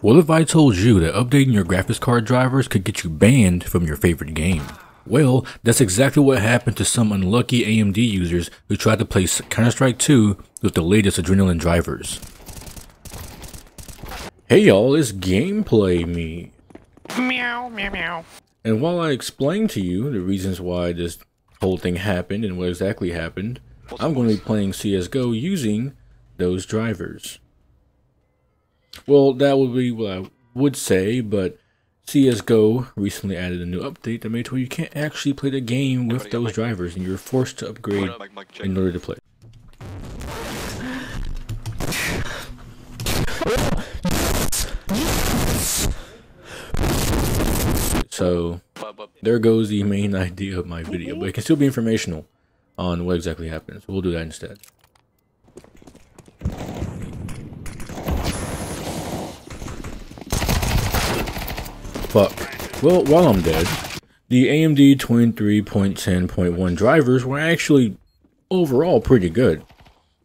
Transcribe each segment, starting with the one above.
What if I told you that updating your graphics card drivers could get you banned from your favorite game? Well, that's exactly what happened to some unlucky AMD users who tried to play Counter-Strike 2 with the latest Adrenalin drivers. Hey y'all, it's Gameplay Me. Meow, meow, meow. And while I explain to you the reasons why this whole thing happened and what exactly happened, I'm going to be playing CSGO using those drivers. Well, that would be what I would say, but CSGO recently added a new update that made it where you can't actually play the game with those drivers and you're forced to upgrade in order to play. So, there goes the main idea of my video, but it can still be informational on what exactly happens. We'll do that instead. Fuck. Well, while I'm dead, the AMD 23.10.1 drivers were actually overall pretty good.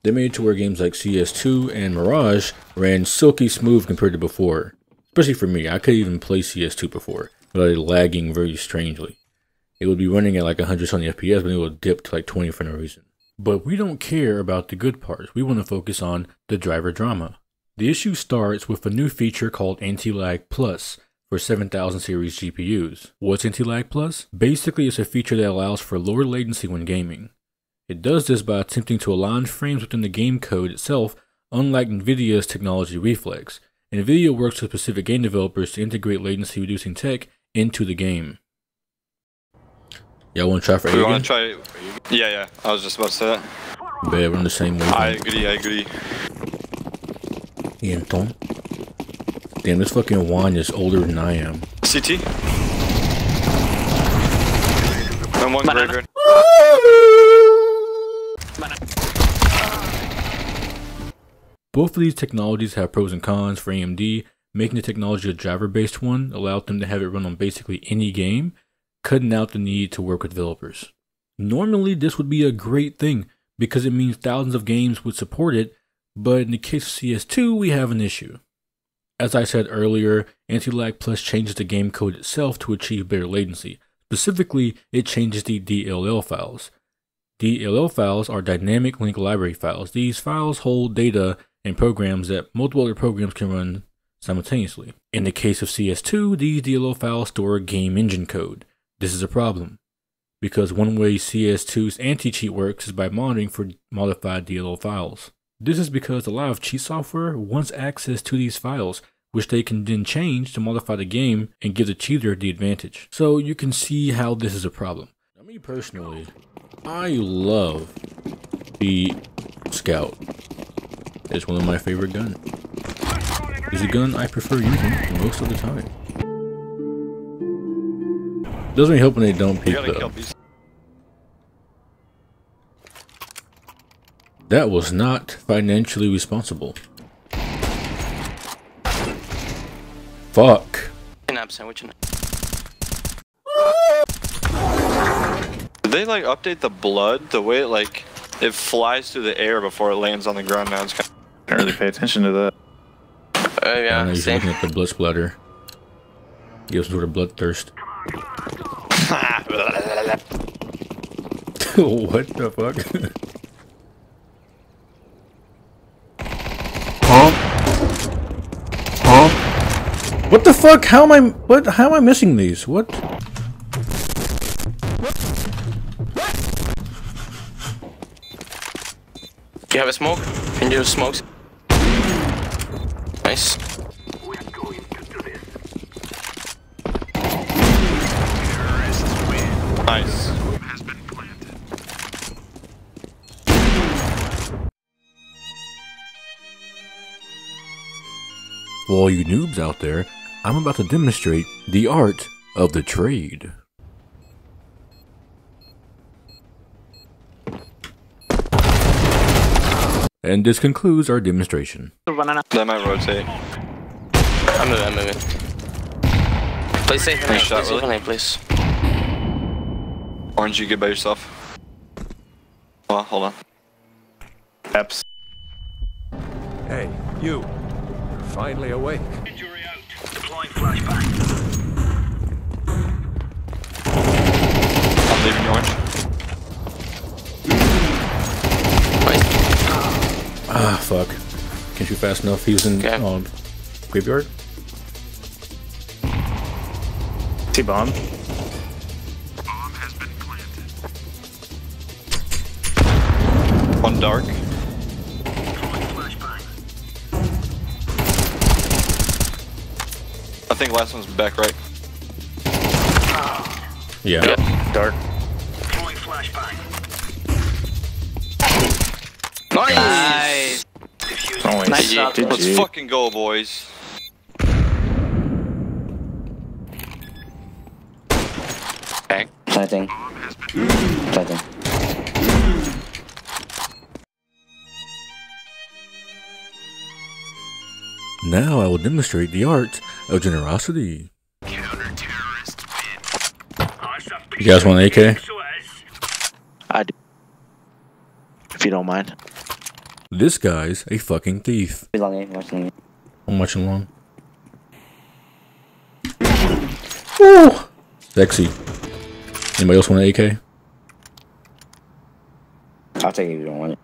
They made it to where games like CS2 and Mirage ran silky smooth compared to before. Especially for me, I could even play CS2 before, without it lagging very strangely. It would be running at like 120 FPS, but it would dip to like 20 for no reason. But we don't care about the good parts, we want to focus on the driver drama. The issue starts with a new feature called Anti-Lag Plus, for 7000 series GPUs. What's Anti-Lag Plus? Basically, it's a feature that allows for lower latency when gaming. It does this by attempting to align frames within the game code itself, unlike NVIDIA's technology Reflex. NVIDIA works with specific game developers to integrate latency reducing tech into the game. Y'all want to try for We want to try. Yeah, yeah. I was just about to say that. Bet we're on the same way. I agree. I agree. Então. Damn, this fucking wine is older than I am. CT. And one Banana. graveyard. Both of these technologies have pros and cons for AMD. Making the technology a driver based one allowed them to have it run on basically any game, cutting out the need to work with developers. Normally, this would be a great thing because it means thousands of games would support it, but in the case of CS2, we have an issue. As I said earlier, Anti-Lag Plus changes the game code itself to achieve better latency. Specifically, it changes the DLL files. DLL files are dynamic link library files. These files hold data and programs that multiple other programs can run simultaneously. In the case of CS2, these DLL files store game engine code. This is a problem because one way CS2's anti-cheat works is by monitoring for modified DLL files. This is because a lot of cheat software wants access to these files, which they can then change to modify the game and give the cheater the advantage. So you can see how this is a problem. Now, me personally, I love the Scout. It's one of my favorite guns. It's a gun I prefer using most of the time. Doesn't help when they don't You peek gotta though. kill these. That was not financially responsible. Fuck. Kidnap sandwich. Did they like update the blood the way it like it flies through the air before it lands on the ground? Now it's kind Can't really pay attention to that. Oh I yeah, you're same. looking at the blood splatter. You have some sort of bloodthirst. what the fuck? What the fuck? How am I? What? How am I missing these? What? Do you have a smoke? Can you smoke? Nice. nice. For all you noobs out there, I'm about to demonstrate the art of the trade. And this concludes our demonstration. Banana. That might rotate. I'm moving, I'm moving. Play safe in Nice lane, shot, play safe in lane, please. Orange, you good by yourself? Well, hold on. Eps. Hey, you. You're finally awake. I'm leaving orange. Nice. Ah, fuck. Can't shoot fast enough. He was in okay. um, graveyard. T-bomb. One dark. I think last one's back right. Yeah. Yeah. Dark. Nice. Only Nice job. GG. Let's fucking go, boys. Bang. Planting. Planting. Now I will demonstrate the art of generosity. You guys want an AK? I do. If you don't mind. This guy's a fucking thief. Be long? Watch long. I'm watching along. Woo! Sexy. Anybody else want an AK? I'll take it if you don't want it.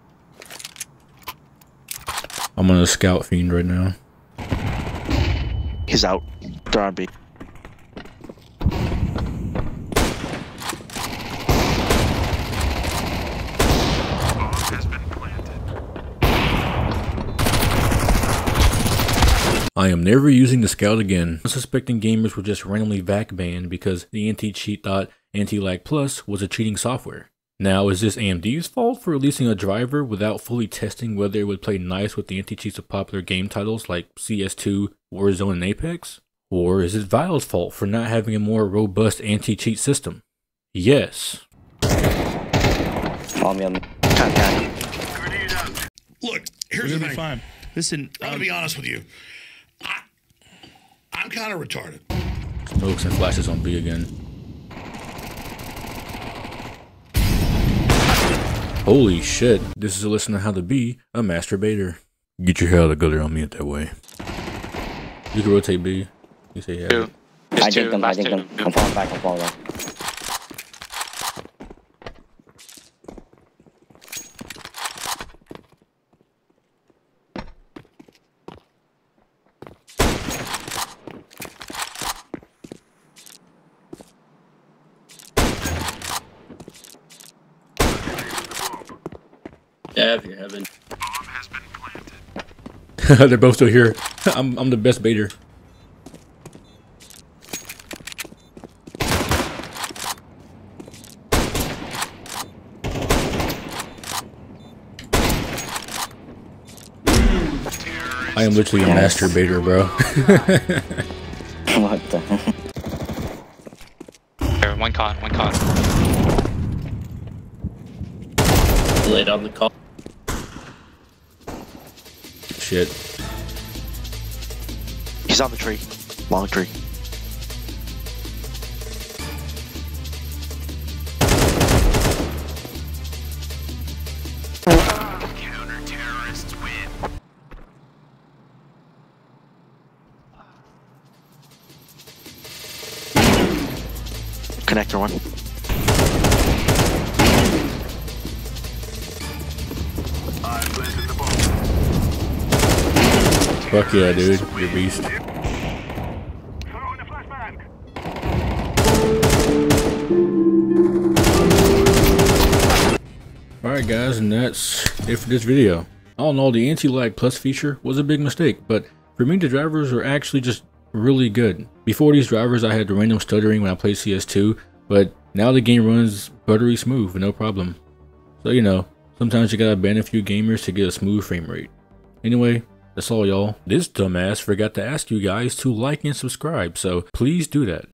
I'm on a scout fiend right now. He's out. They're on B. I am never using the scout again. Suspecting gamers were just randomly VAC banned because the anti-cheat thought Anti-Lag Plus was a cheating software. Now, is this AMD's fault for releasing a driver without fully testing whether it would play nice with the anti-cheats of popular game titles like CS2, Warzone, and Apex? Or is it Valve's fault for not having a more robust anti-cheat system? Yes. All me on me. Kind Look, here's We're the gonna thing. fine. Listen, I'm um, gonna be honest with you. I, I'm kind of retarded. Smokes and flashes on B again. Holy shit, this is a lesson on how to be a masturbator. Get your hair out of the gutter on me it that way. You can rotate B. You say yeah. Two. I There's two. think them, I Last think two. them. I'm falling back, I'm falling back. Yeah, if you're having. They're both still here. I'm, I'm the best baiter. I am literally a masturbator, bro. what the? There, one con, one con. Laid on the call. Shit. He's on the tree. Long tree. Connector one. Fuck yeah, dude. You're a beast. Alright guys, and that's it for this video. All in all, the anti-lag plus feature was a big mistake, but for me the drivers are actually just really good. Before these drivers I had the random stuttering when I played CS2, but now the game runs buttery smooth no problem. So you know, sometimes you gotta ban a few gamers to get a smooth frame rate. Anyway, that's all y'all. This dumbass forgot to ask you guys to like and subscribe, so please do that.